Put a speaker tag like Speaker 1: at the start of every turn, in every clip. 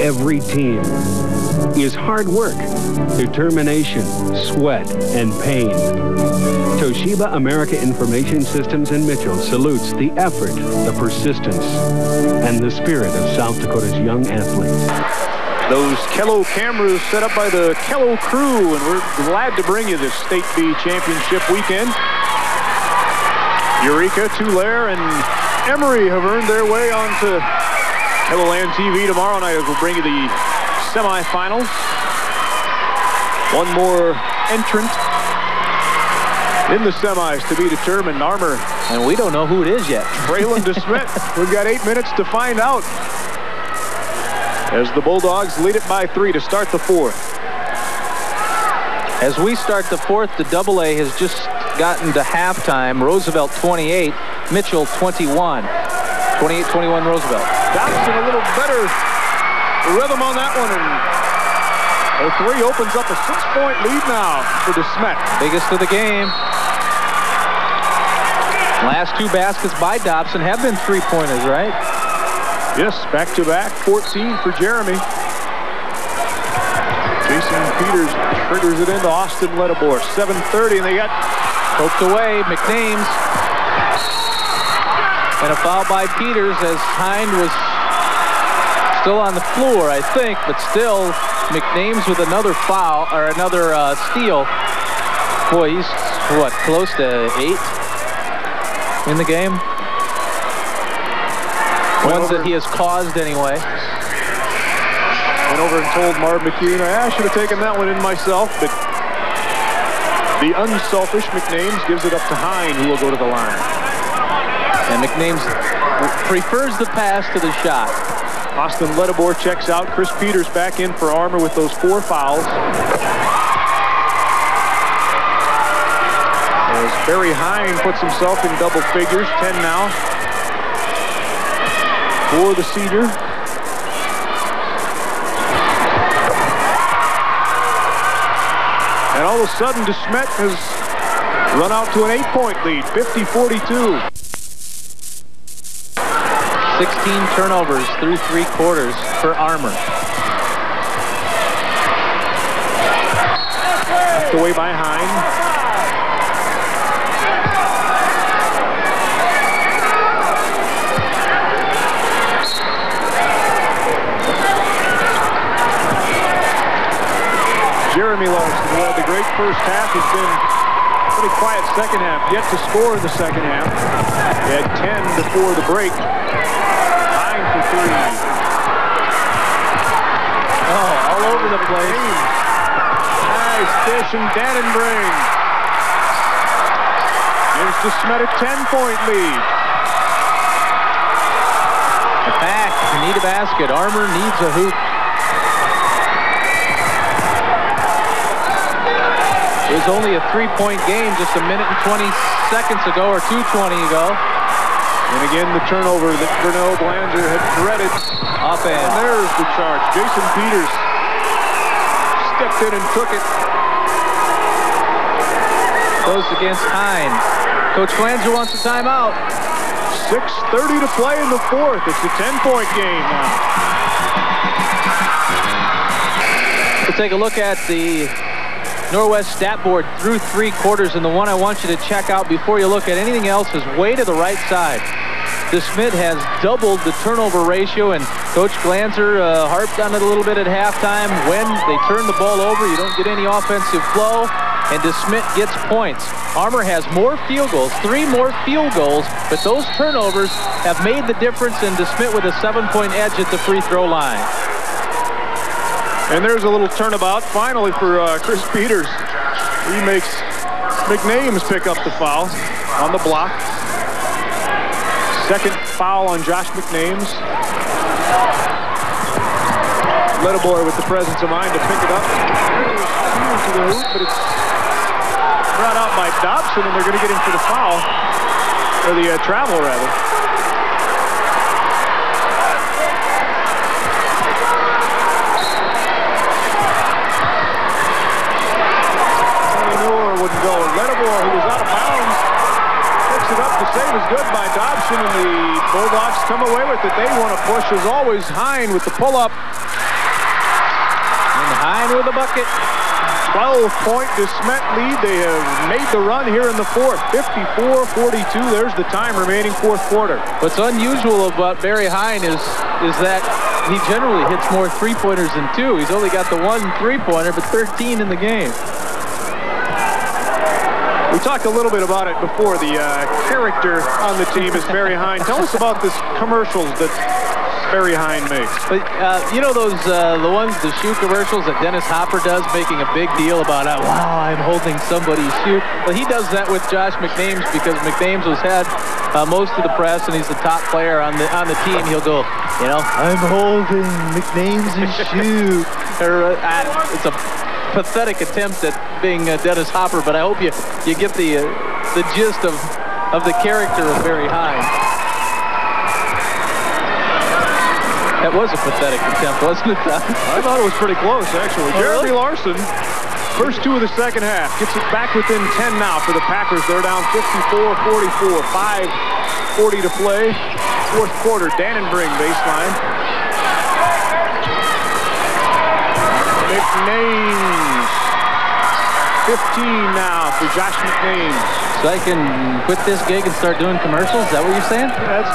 Speaker 1: every team is hard work, determination, sweat, and pain. Toshiba America Information Systems in Mitchell salutes the effort, the persistence, and the spirit of South Dakota's young athletes.
Speaker 2: Those KELO cameras set up by the KELO crew, and we're glad to bring you this State B Championship weekend. Eureka, Tulare, and Emory have earned their way onto KELOLAND TV tomorrow night as we'll bring you the semifinals. One more entrant in the semis to be determined. Armour.
Speaker 3: And we don't know who it is yet.
Speaker 2: Braylon DeSmet. We've got eight minutes to find out. As the Bulldogs lead it by three to start the fourth.
Speaker 3: As we start the fourth, the double A has just gotten to halftime. Roosevelt 28, Mitchell 21. 28-21 Roosevelt.
Speaker 2: Dobson a little better rhythm on that one. And a three opens up a six-point lead now for DeSmet.
Speaker 3: Biggest of the game. Last two baskets by Dobson have been three-pointers, right?
Speaker 2: Yes, back-to-back, -back, 14 for Jeremy. Jason Peters triggers it into Austin Ledebor. 7.30, and they got
Speaker 3: poked away. McNames and a foul by Peters as Hine was still on the floor, I think, but still McNames with another foul or another uh, steal. Boy, he's what, close to eight in the game? Ones that he has caused anyway.
Speaker 2: Went over and told Marv McCune, I should have taken that one in myself, but the unselfish McNames gives it up to Hine, who will go to the line.
Speaker 3: And McNames prefers the pass to the shot.
Speaker 2: Austin Ledebor checks out. Chris Peters back in for Armour with those four fouls. As Barry Hine puts himself in double figures, 10 now for the Cedar. And all of a sudden, DeSmet has run out to an eight-point lead, 50-42.
Speaker 3: 16 turnovers through three quarters for Armour.
Speaker 2: Knocked away by Hine. Jeremy Larson, who had the great first half, has been pretty quiet second half. Yet to score in the second half. He had 10 before the break three.
Speaker 3: Oh, all over the place.
Speaker 2: Nice dish and Dannenbring. Gives DeSmet a 10-point lead.
Speaker 3: The pack, need a basket. Armour needs a hoop. It was only a three-point game just a minute and 20 seconds ago, or 2.20 ago.
Speaker 2: And again, the turnover that Vernell Glanzer had dreaded.
Speaker 3: Up and
Speaker 2: there's the charge. Jason Peters stepped in and took it.
Speaker 3: Goes against Hine. Coach Glanzer wants a timeout.
Speaker 2: 6.30 to play in the fourth. It's a 10-point game now.
Speaker 3: We'll take a look at the Norwest stat board through three quarters, and the one I want you to check out before you look at anything else is way to the right side. DeSmet has doubled the turnover ratio, and Coach Glanzer uh, harped on it a little bit at halftime. When they turn the ball over, you don't get any offensive flow, and DeSmet gets points. Armour has more field goals, three more field goals, but those turnovers have made the difference, and DeSmet with a seven-point edge at the free throw line.
Speaker 2: And there's a little turnabout finally for uh, Chris Peters. He makes McNames pick up the foul on the block. Second foul on Josh McNames. Ledebor with the presence of mind to pick it up. To the hoop, but it's brought out by Dobson, and they're going to get him for the foul, or the uh, travel rather. Is good by Dobson, and the Bulldogs come away with it. They want to push, as always, Hine with the pull-up.
Speaker 3: And Hine with a bucket.
Speaker 2: 12-point DeSmet lead. They have made the run here in the fourth. 54-42. There's the time remaining fourth quarter.
Speaker 3: What's unusual about Barry Hine is, is that he generally hits more three-pointers than two. He's only got the one three-pointer, but 13 in the game.
Speaker 2: We talked a little bit about it before. The uh, character on the team is Barry Hine. Tell us about this commercials that Barry Hine makes.
Speaker 3: But uh, you know those uh, the ones the shoe commercials that Dennis Hopper does, making a big deal about uh, wow I'm holding somebody's shoe. Well, he does that with Josh McNames because McNames was had uh, most of the press and he's the top player on the on the team. He'll go, you know, I'm holding McNames' shoe. or, uh, it's a pathetic attempt at being uh, Dennis Hopper, but I hope you you get the the gist of of the character of Barry Hine. That was a pathetic attempt, wasn't it,
Speaker 2: I thought it was pretty close, actually. Oh, Jeremy really? Larson, first two of the second half, gets it back within 10 now for the Packers. They're down 54-44, 5.40 to play. Fourth quarter, Dannenbring baseline. McNames. 15 now for Josh McNames.
Speaker 3: So I can quit this gig and start doing commercials? Is that what you're saying?
Speaker 2: That's,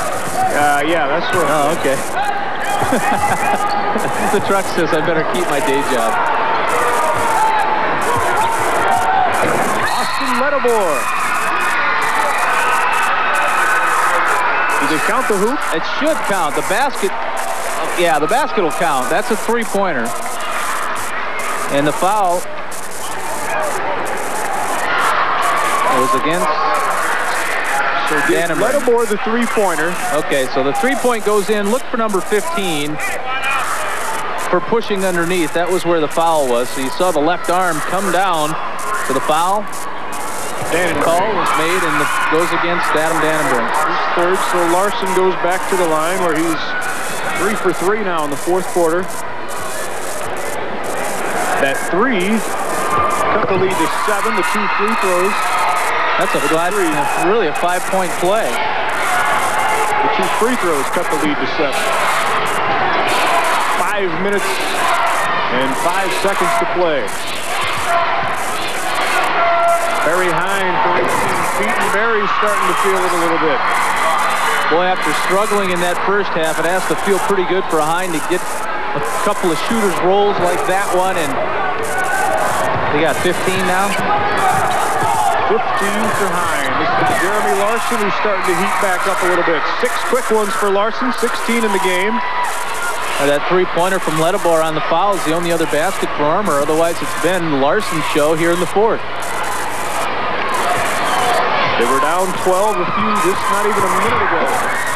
Speaker 2: uh, yeah, that's what.
Speaker 3: Oh, okay. the truck says I better keep my day job.
Speaker 2: Austin Ledabor. Did they count the hoop?
Speaker 3: It should count. The basket, yeah, the basket will count. That's a three-pointer. And the foul was against
Speaker 2: so Ledabor the three-pointer.
Speaker 3: Okay, so the three-point goes in. Look for number 15 for pushing underneath. That was where the foul was. So you saw the left arm come down for the foul.
Speaker 2: Dannon
Speaker 3: call was made and the, goes against Adam Dannenbring.
Speaker 2: Third, so Larson goes back to the line where he's three for three now in the fourth quarter. That three cut the lead to seven, the two free throws.
Speaker 3: That's a flat, really a five-point play.
Speaker 2: The two free throws cut the lead to seven. Five minutes and five seconds to play. Barry Hine for 18 feet, and Barry's starting to feel it a little bit.
Speaker 3: Boy, after struggling in that first half, it has to feel pretty good for Hine to get a couple of shooters rolls like that one, and they got 15 now.
Speaker 2: 15 for Hine. This is Jeremy Larson who's starting to heat back up a little bit. Six quick ones for Larson, 16 in the game.
Speaker 3: That three-pointer from Ledabor on the foul is the only other basket for Armour. Otherwise, it's been Larson's show here in the fourth.
Speaker 2: They were down 12 a few, just not even a minute ago.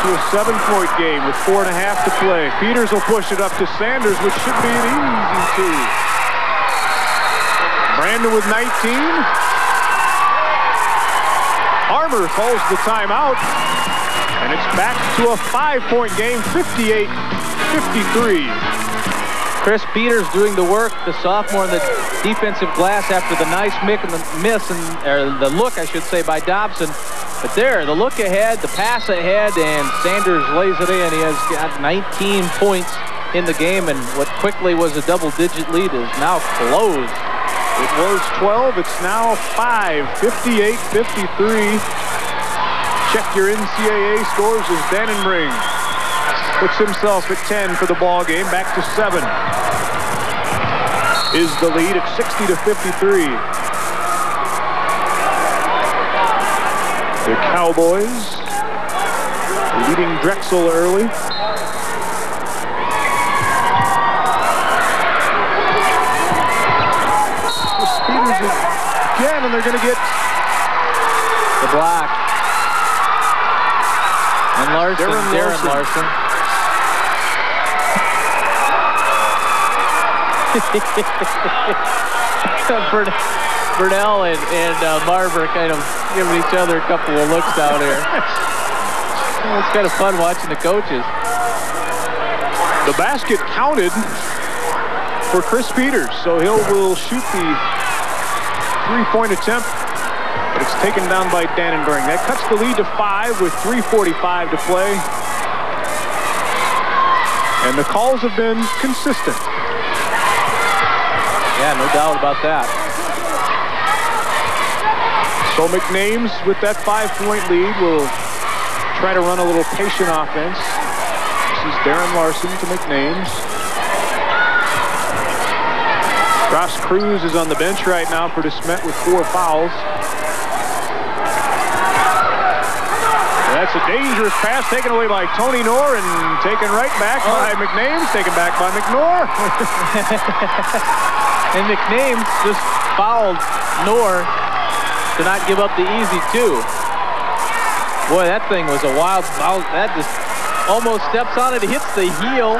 Speaker 2: To a seven-point game with four and a half to play. Peters will push it up to Sanders, which should be an easy two. Brandon with 19. Armour calls the timeout. And it's back to a five-point game, 58-53.
Speaker 3: Chris Peters doing the work, the sophomore in the defensive glass after the nice make and the miss, and the look, I should say, by Dobson. But there, the look ahead, the pass ahead, and Sanders lays it in. He has got 19 points in the game, and what quickly was a double-digit lead is now closed.
Speaker 2: It was 12. It's now 5. 58-53. Check your NCAA scores as Dannenbring puts himself at 10 for the ball game. Back to 7 is the lead at 60 to 53. The Cowboys leading Drexel early. The speeders again, and they're going to get
Speaker 3: the block. And Larson, Darren, Darren Larson. Vernell and, and uh, Marv are kind of giving each other a couple of looks down here. it's kind of fun watching the coaches.
Speaker 2: The basket counted for Chris Peters, so he'll will shoot the three-point attempt, but it's taken down by Dannenbring. That cuts the lead to five with 3.45 to play. And the calls have been consistent.
Speaker 3: Yeah, no doubt about that.
Speaker 2: So McNames, with that five-point lead, will try to run a little patient offense. This is Darren Larson to McNames. Ross Cruz is on the bench right now for DeSmet with four fouls. That's a dangerous pass taken away by Tony Knorr and taken right back oh. by McNames, taken back by McNorr.
Speaker 3: and McNames just fouled Knorr to not give up the easy two. Boy, that thing was a wild foul. That just almost steps on it, hits the heel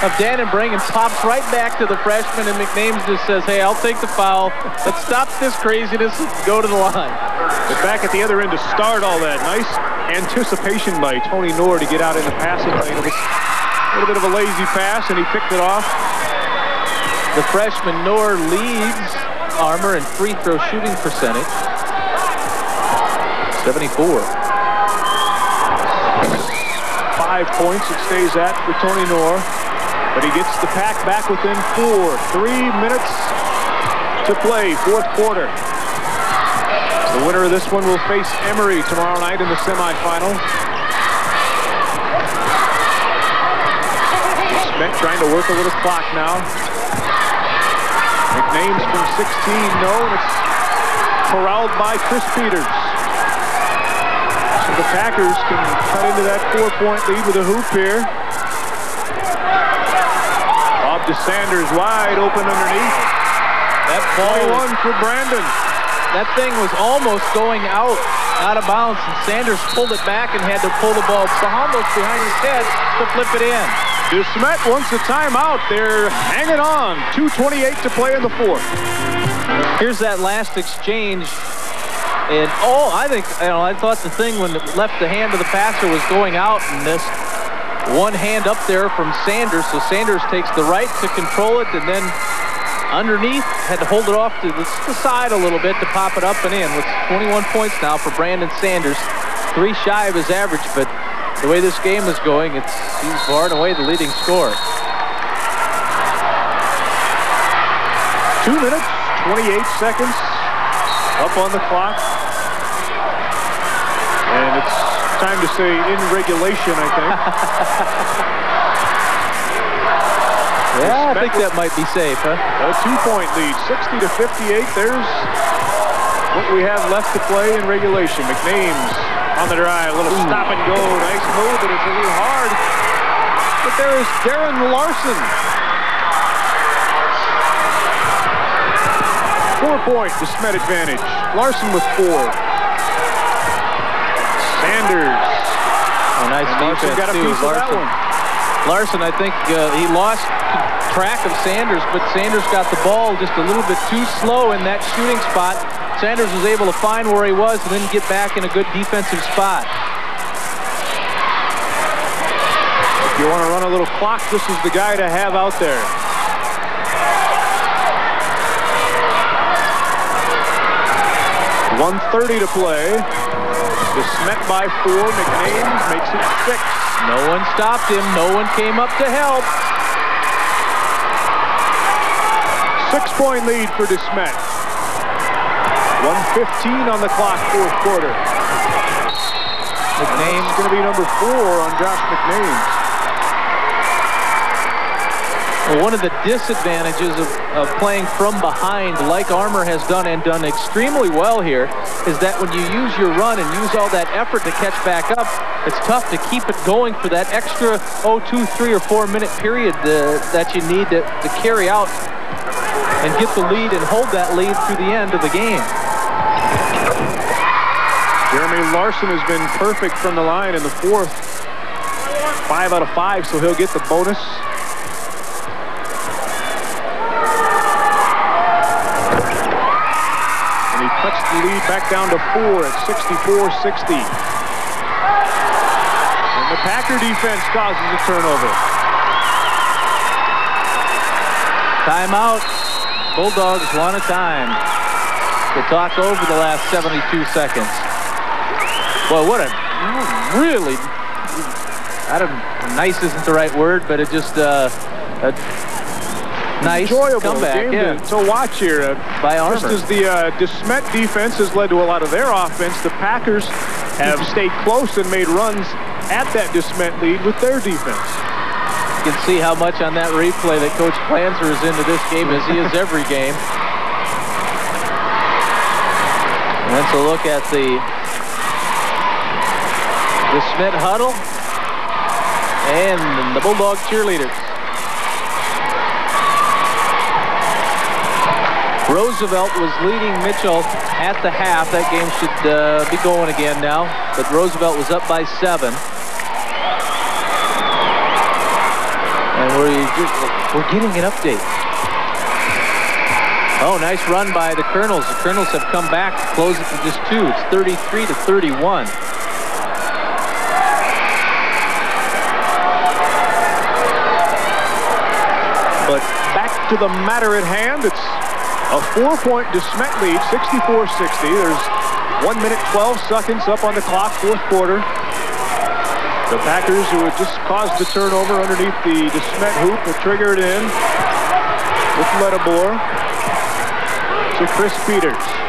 Speaker 3: of Dannenbring and pops right back to the freshman, and McNames just says, hey, I'll take the foul. Let's stop this craziness and go to the line.
Speaker 2: But back at the other end to start all that. Nice anticipation by Tony Knorr to get out in the passing lane. It was a little bit of a lazy pass, and he picked it off.
Speaker 3: The freshman Knorr leads Armour in free throw shooting percentage. 74.
Speaker 2: Five points it stays at for Tony Knorr. But he gets the pack back within four. Three minutes to play, fourth quarter. The winner of this one will face Emory tomorrow night in the semifinal. Smith trying to work a little clock now. McNames from 16, no, and it's corralled by Chris Peters. The Packers can cut into that four-point lead with a hoop here Bob Sanders wide open underneath.
Speaker 3: That ball
Speaker 2: 21 for Brandon.
Speaker 3: That thing was almost going out, out of bounds, and Sanders pulled it back and had to pull the ball almost behind his head to flip it in.
Speaker 2: DeSmet wants a timeout. They're hanging on. 2.28 to play in the fourth.
Speaker 3: Here's that last exchange. And, oh, I think, you know, I thought the thing when it left the hand of the passer was going out and this One hand up there from Sanders, so Sanders takes the right to control it, and then underneath had to hold it off to the, side a little bit to pop it up and in with 21 points now for Brandon Sanders. Three shy of his average, but the way this game is going, it's he's far and away the leading scorer.
Speaker 2: Two minutes, 28 seconds up on the clock. And it's time to say in regulation, I think.
Speaker 3: yeah, I think that might be safe, huh?
Speaker 2: A two-point lead, 60 to 58. There's what we have left to play in regulation. McNames on the drive, a little Ooh. stop and go. Nice move, but it's a little hard. But there is Darren Larson. Four point smet advantage. Larson with four. Sanders.
Speaker 3: A nice Larson defense,
Speaker 2: got a piece
Speaker 3: too.
Speaker 2: Larson.
Speaker 3: Of that one. Larson, I think uh, he lost track of Sanders, but Sanders got the ball just a little bit too slow in that shooting spot. Sanders was able to find where he was and then get back in a good defensive spot.
Speaker 2: If you want to run a little clock, this is the guy to have out there. One thirty to play. DeSmet by four. McNames makes it six.
Speaker 3: No one stopped him. No one came up to help.
Speaker 2: Six-point lead for DeSmet. 115 on the clock, fourth quarter.
Speaker 3: McNames
Speaker 2: going to be number four on Josh McNames.
Speaker 3: Well, one of the disadvantages of, of, playing from behind like Armour has done and done extremely well here is that when you use your run and use all that effort to catch back up, it's tough to keep it going for that extra, oh, two, three, or four minute period uh, that you need to, to carry out and get the lead and hold that lead through the end of the game.
Speaker 2: Jeremy Larson has been perfect from the line in the fourth. Five out of five, so he'll get the bonus. cuts the lead back down to four at 64-60. And the Packer defense causes a turnover.
Speaker 3: Timeout. Bulldogs one a time to talk over the last 72 seconds. Well, what a really, I don't, nice isn't the right word, but it just, uh, a nice
Speaker 2: enjoyable
Speaker 3: comeback,
Speaker 2: game
Speaker 3: yeah.
Speaker 2: to, to watch here. Uh,
Speaker 3: By
Speaker 2: Just as the uh, DeSmet defense has led to a lot of their offense, the Packers have stayed close and made runs at that DeSmet lead with their defense.
Speaker 3: You can see how much on that replay that Coach Glanzer is into this game as he is every game. And that's a look at the the DeSmet huddle and the Bulldog cheerleaders. Roosevelt was leading Mitchell at the half. That game should uh, be going again now. But Roosevelt was up by seven. And we're, we're getting an update. Oh, nice run by the Colonels. The Colonels have come back to close it to just two. It's 33 to 31.
Speaker 2: But back to the matter at hand. It's a four-point DeSmet lead, 64-60. There's one minute, 12 seconds up on the clock, fourth quarter. The Packers, who had just caused the turnover underneath the DeSmet hoop, will trigger it in with Lettabor to Chris Peters.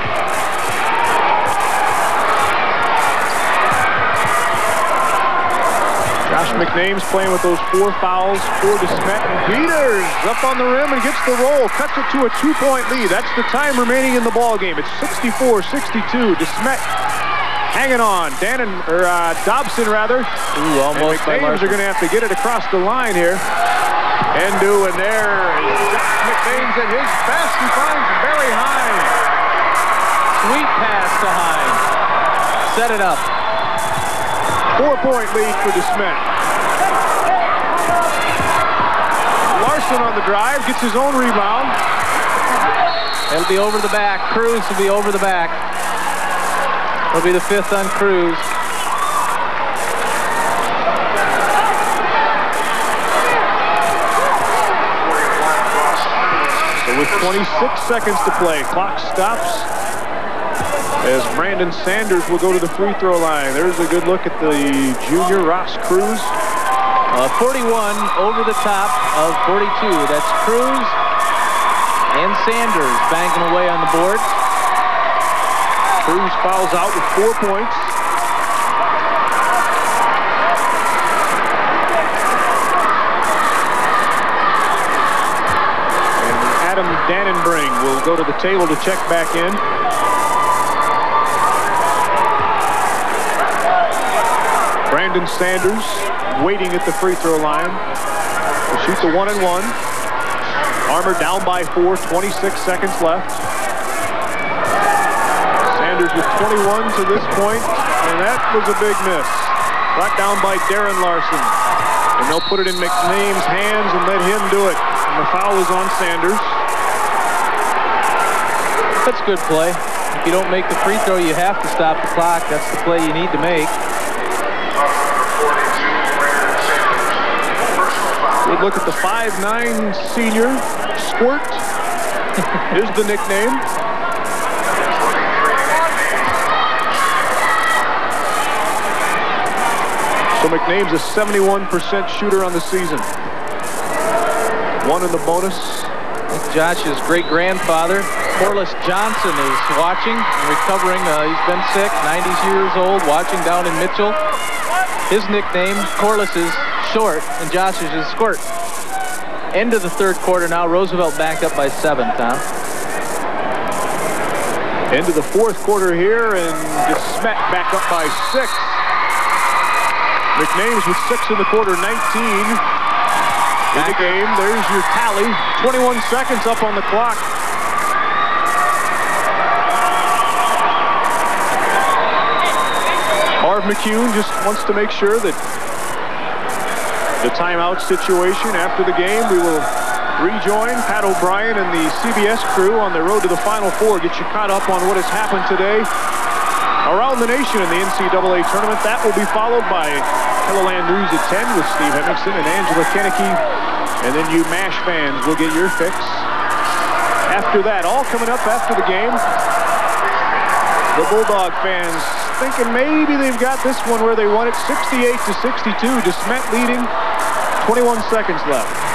Speaker 2: McName's playing with those four fouls for DeSmet. And Peters up on the rim and gets the roll. Cuts it to a two-point lead. That's the time remaining in the ball game. It's 64-62. DeSmet hanging on. Dannon, or uh, Dobson, rather.
Speaker 3: Ooh, almost
Speaker 2: and
Speaker 3: by
Speaker 2: McName's
Speaker 3: Larson.
Speaker 2: are going to have to get it across the line here. Endu, and there is McName's at his best. He finds Barry Hines.
Speaker 3: Sweet pass to Hines. Set it up.
Speaker 2: Four-point lead for DeSmet. Larson on the drive, gets his own rebound.
Speaker 3: It'll be over the back. Cruz will be over the back. It'll be the fifth on Cruz.
Speaker 2: So with 26 seconds to play, clock stops as Brandon Sanders will go to the free throw line. There's a good look at the junior Ross Cruz.
Speaker 3: Uh, 41 over the top of 42. That's Cruz and Sanders banging away on the board.
Speaker 2: Cruz fouls out with four points. And Adam Dannenbring will go to the table to check back in. Brandon Sanders waiting at the free throw line to shoot the one and one. Armor down by four, 26 seconds left. Sanders with 21 to this point, and that was a big miss. Brought down by Darren Larson. And they'll put it in McName's hands and let him do it. And the foul is on Sanders.
Speaker 3: That's good play. If you don't make the free throw, you have to stop the clock. That's the play you need to make.
Speaker 2: Look at the 5'9 senior, Squirt, is the nickname. So McName's a 71% shooter on the season. One in the bonus.
Speaker 3: Josh's great-grandfather, Corliss Johnson, is watching and recovering. Uh, he's been sick, 90 years old, watching down in Mitchell. His nickname, Corliss, is short, and Josh is just squirt. End of the third quarter now. Roosevelt back up by seven, Tom.
Speaker 2: Into the fourth quarter here, and DeSmet back up by six. McName's with six in the quarter, 19 in the game. There's your tally. 21 seconds up on the clock. Marv McCune just wants to make sure that the timeout situation after the game, we will rejoin Pat O'Brien and the CBS crew on the road to the Final Four. Get you caught up on what has happened today around the nation in the NCAA tournament. That will be followed by KELOLAND News at 10 with Steve Hemingson and Angela Kenneke. And then you MASH fans will get your fix. After that, all coming up after the game. The Bulldog fans thinking maybe they've got this one where they won it 68 to 62. DeSmet leading, 21 seconds left.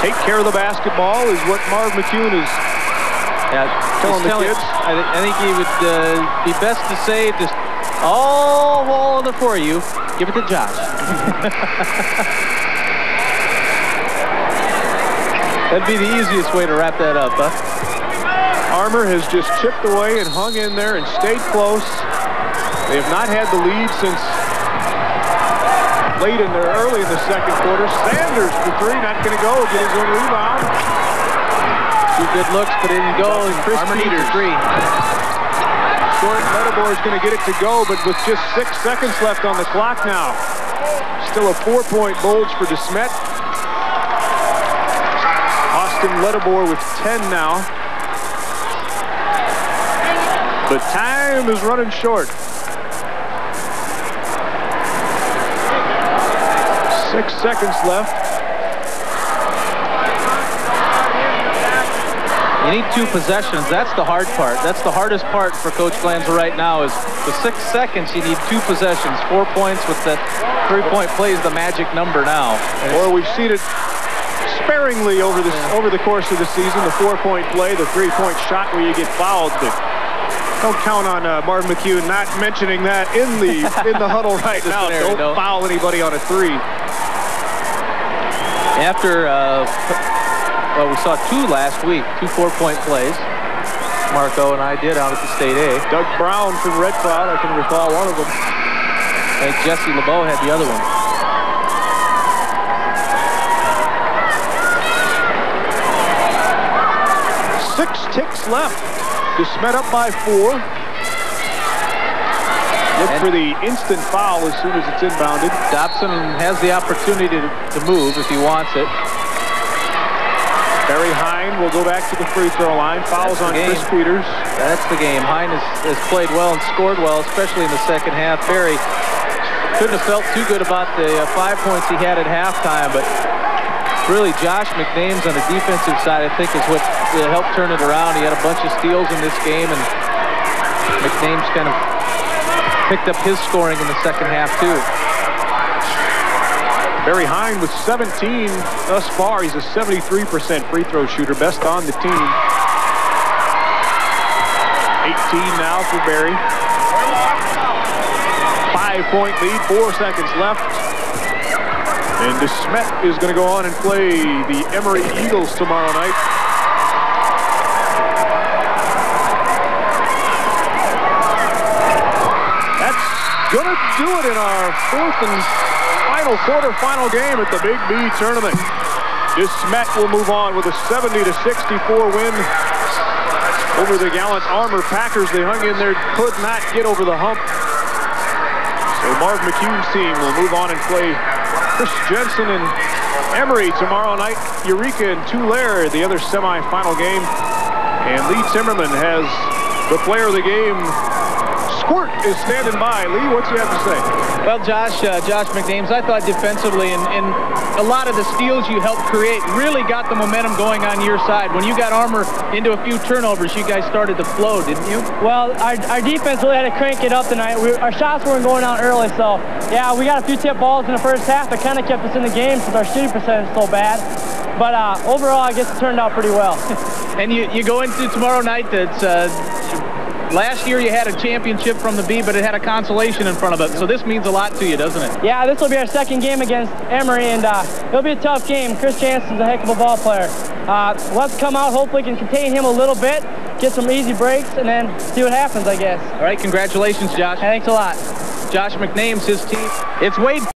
Speaker 2: take care of the basketball is what Marv McCune is yeah, telling the telling, kids.
Speaker 3: I, I, think he would uh, be best to say just all all the for you. Give it to Josh. That'd be the easiest way to wrap that up, huh?
Speaker 2: Armour has just chipped away and hung in there and stayed close. They have not had the lead since late in there, early in the second quarter. Sanders for three, not going to go. Get his own rebound.
Speaker 3: Two good looks, but didn't go. And Chris Peters three.
Speaker 2: Short Ledebour is going to get it to go, but with just six seconds left on the clock now. Still a four-point bulge for DeSmet. Austin Ledebour with 10 now. But time is running short. Six seconds left.
Speaker 3: You need two possessions. That's the hard part. That's the hardest part for Coach Glanzer right now is the six seconds, you need two possessions. Four points with that three-point play is the magic number now.
Speaker 2: Or we've seen it sparingly over this over the course of the season. The four-point play, the three-point shot where you get fouled. But don't count on uh, Marvin McHugh not mentioning that in the in the huddle right now. Don't no. foul anybody on a three.
Speaker 3: After, uh, well, we saw two last week, two four-point plays. Marco and I did out at the State A.
Speaker 2: Doug Brown from Red Cloud, I can recall one of them.
Speaker 3: I think Jesse LeBeau had the other one.
Speaker 2: Six ticks left. DeSmet up by four. And for the instant foul as soon as it's inbounded.
Speaker 3: Dobson has the opportunity to, to move if he wants it.
Speaker 2: Barry Hine will go back to the free throw line. Fouls on Chris Peters.
Speaker 3: That's the game. Hine has, has played well and scored well, especially in the second half. Barry couldn't have felt too good about the uh, five points he had at halftime, but really Josh McNames on the defensive side, I think, is what helped turn it around. He had a bunch of steals in this game, and McNames kind of picked up his scoring in the second half, too.
Speaker 2: Barry Hine with 17 thus far. He's a 73% free throw shooter, best on the team. 18 now for Barry. Five-point lead, four seconds left. And DeSmet is going to go on and play the Emory Eagles tomorrow night. That's going to do it in our fourth and final quarterfinal game at the Big B tournament. This DeSmet will move on with a 70 to 64 win over the gallant Armour Packers. They hung in there, could not get over the hump. So Marv McCune's team will move on and play Chris Jensen and Emory tomorrow night. Eureka and Tulare, the other semifinal game. And Lee Timmerman has the player of the game Squirt is standing by. Lee, what do you have to say?
Speaker 4: Well, Josh, uh, Josh McNames, I thought defensively and, and, a lot of the steals you helped create really got the momentum going on your side. When you got Armour into a few turnovers, you guys started to flow, didn't you?
Speaker 5: Well, our, our defense really had to crank it up tonight. We, our shots weren't going out early, so yeah, we got a few tip balls in the first half that kind of kept us in the game since our shooting percentage is so bad. But uh, overall, I guess it turned out pretty well.
Speaker 4: and you, you go into tomorrow night that's uh, Last year you had a championship from the B, but it had a consolation in front of it. So this means a lot to you, doesn't it?
Speaker 5: Yeah, this will be our second game against Emory, and uh, it'll be a tough game. Chris Jansen's a heck of a ball player. Uh, let's come out, hopefully can contain him a little bit, get some easy breaks, and then see what happens, I guess.
Speaker 4: All right, congratulations, Josh.
Speaker 5: Thanks a lot.
Speaker 4: Josh McNames, his team. It's Wade.